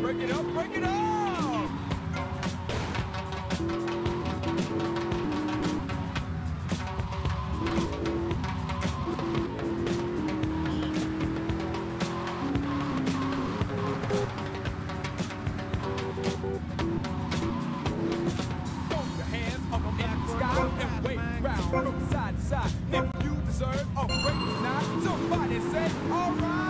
Break it up, break it up! side to side. If you deserve a break, not somebody say, alright.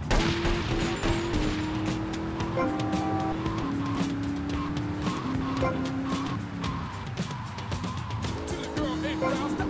Bye.